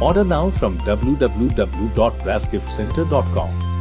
Order now from www.brasgiftcenter.com.